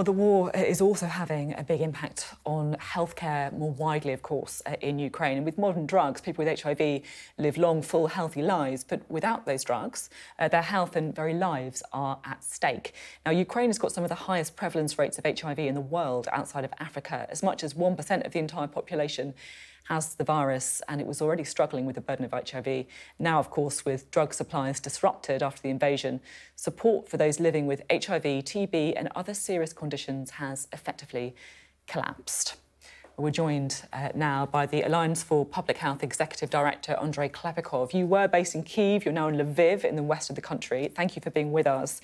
Well, the war is also having a big impact on healthcare more widely, of course, uh, in Ukraine. And with modern drugs, people with HIV live long, full, healthy lives. But without those drugs, uh, their health and very lives are at stake. Now, Ukraine has got some of the highest prevalence rates of HIV in the world outside of Africa. As much as 1% of the entire population has the virus and it was already struggling with the burden of HIV. Now, of course, with drug supplies disrupted after the invasion, support for those living with HIV, TB, and other serious conditions has effectively collapsed. We're joined uh, now by the Alliance for Public Health Executive Director Andriy Klepikov. You were based in Kiev, you're now in Lviv in the west of the country. Thank you for being with us.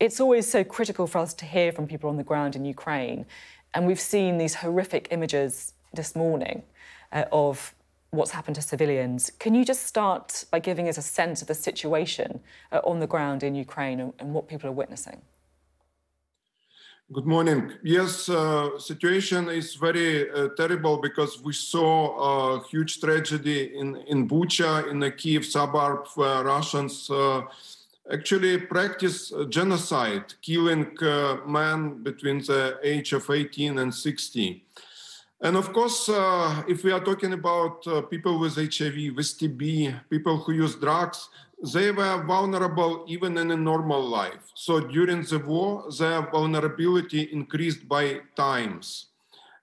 It's always so critical for us to hear from people on the ground in Ukraine. And we've seen these horrific images this morning uh, of what's happened to civilians. Can you just start by giving us a sense of the situation uh, on the ground in Ukraine and, and, what people are witnessing? Good morning. Yes, uh, situation is very uh, terrible because we saw a huge tragedy in, in Bucha, in the Kiev suburb, where Russians uh, actually practice genocide, killing uh, men between the age of 18 and 60. And of course, uh, if we are talking about uh, people with HIV, with TB, people who use drugs, they were vulnerable even in a normal life. So during the war, their vulnerability increased by times.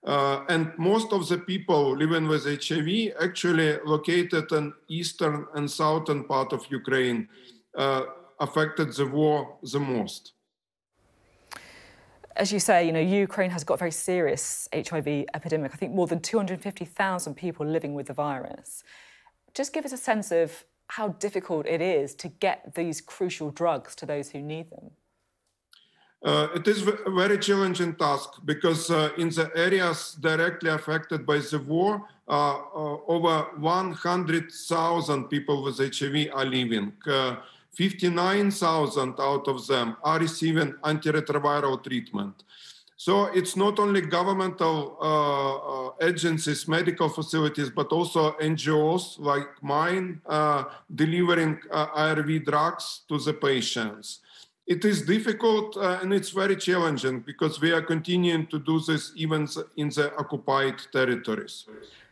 Uh, and most of the people living with HIV actually located in eastern and southern part of Ukraine uh, affected the war the most as you say, you know, Ukraine has got a very serious HIV epidemic. I think more than 250,000 people living with the virus. Just give us a sense of how difficult it is to get these crucial drugs to those who need them. Uh, it is a very challenging task because uh, in the areas directly affected by the war, uh, uh over 100,000 people with HIV are living. Uh, 59,000 out of them are receiving antiretroviral treatment. So it's not only governmental uh, uh, agencies, medical facilities, but also NGOs like mine uh, delivering uh, ARV drugs to the patients. It is difficult uh, and it's very challenging because we are continuing to do this even in the occupied territories.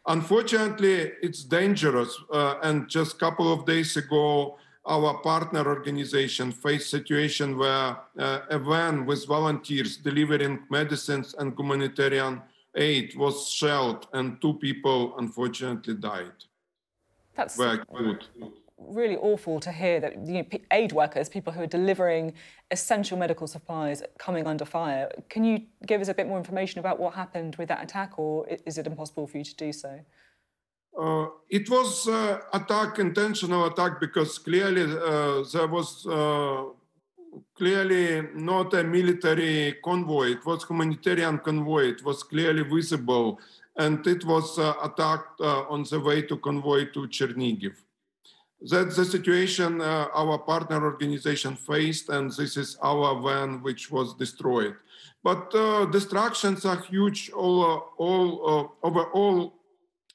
Unfortunately, it's dangerous. Uh, and just a couple of days ago, our partner organization faced a situation where uh, a van with volunteers delivering medicines and humanitarian aid was shelled and two people unfortunately died. That's really awful to hear that you know, aid workers, people who are delivering essential medical supplies, coming under fire. Can you give us a bit more information about what happened with that attack, or is it impossible for you to do so? Uh, it was uh, attack, intentional attack, because clearly uh, there was uh, clearly not a military convoy. It was humanitarian convoy. It was clearly visible, and it was uh, attacked uh, on the way to convoy to Chernigiv. That's the situation our partner organization faced, and this is our van which was destroyed. But destructions are huge all, all over all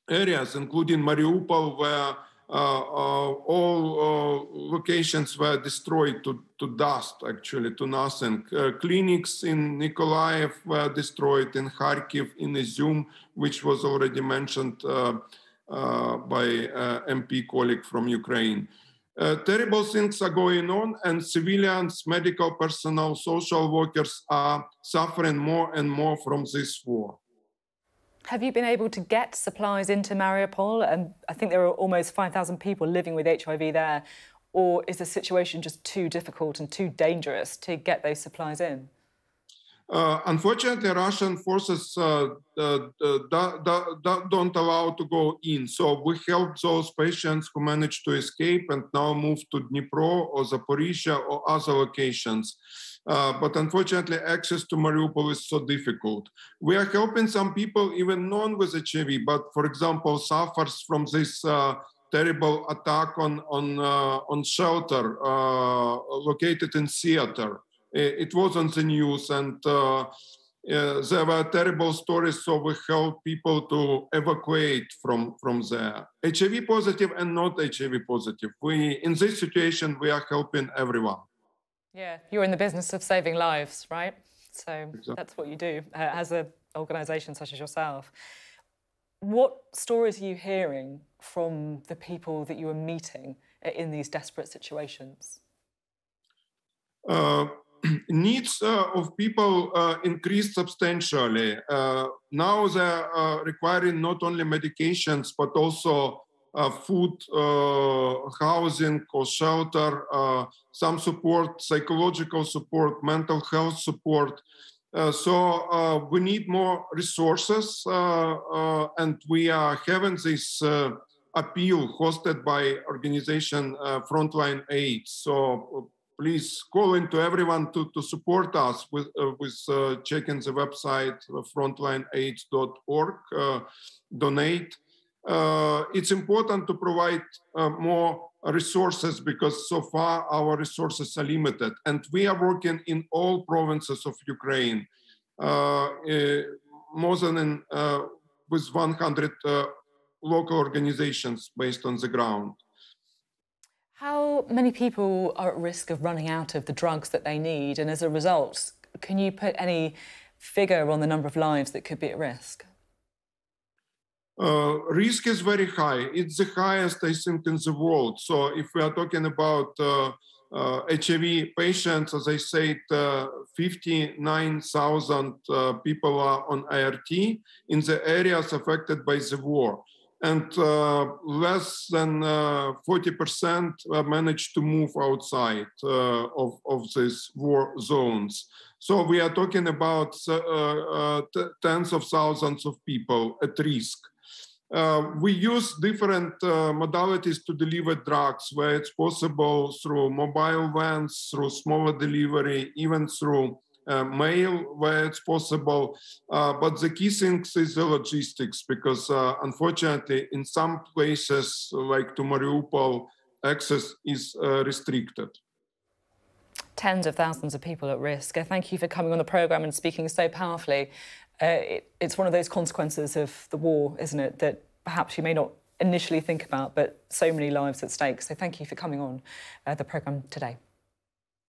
areas, including Mariupol, where uh, uh, all uh, locations were destroyed to, to dust, actually, to nothing. clinics in Nikolaev were destroyed, in Kharkiv, in Izum, which was already mentioned by MP colleague from Ukraine. Uh, terrible things are going on, and civilians, medical personnel, social workers are suffering more and more from this war. Have you been able to get supplies into Mariupol? And I think there are almost 5,000 people living with HIV there. Or is the situation just too difficult and too dangerous to get those supplies in? Uh, unfortunately, Russian forces uh, uh, don't allow to go in. So we help those patients who managed to escape and now move to Dnipro or Zaporizhia or other locations. Uh, but unfortunately, access to Mariupol is so difficult. We are helping some people, even non with HIV, but for example, suffers from this uh, terrible attack on on uh, on shelter uh, located in theater. It was on the news, and uh, there were terrible stories. So we help people to evacuate from from there. HIV positive and not HIV positive. We in this situation we are helping everyone. Yeah, you're in the business of saving lives, right? So exactly. that's what you do uh, as an organisation such as yourself. What stories are you hearing from the people that you are meeting in these desperate situations? Uh, needs uh, of people uh, increased substantially. Uh, now they're uh, requiring not only medications but also uh, food, housing or shelter, some support, psychological support, mental health support. so we need more resources, and we are having this appeal hosted by organization Frontline Aid. So please call into everyone to, to support us with, uh, with uh, checking the website uh, frontlineaid.org, uh, donate. Uh, it's important to provide uh, more resources because so far our resources are limited. And we are working in all provinces of Ukraine, more than in, with 100 local organizations based on the ground. How many people are at risk of running out of the drugs that they need? And as a result, can you put any figure on the number of lives that could be at risk? Uh, risk is very high. It's the highest, I think, in the world. So if we are talking about uh, uh, HIV patients, as I said, uh, 59,000 uh, people are on ART in the areas affected by the war and uh, less than 40% uh, managed to move outside uh, of, of these war zones. So we are talking about tens of thousands of people at risk. Uh, we use different uh, modalities to deliver drugs where it's possible through mobile vans, through smaller delivery, even through uh, mail where it's possible. Uh, but the key thing is the logistics because uh, unfortunately in some places like to Mariupol, access is restricted tens of thousands of people at risk. Thank you for coming on the programme and speaking so powerfully. Uh, it, it's one of those consequences of the war, isn't it, that perhaps you may not initially think about, but so many lives at stake. So thank you for coming on uh, the programme today.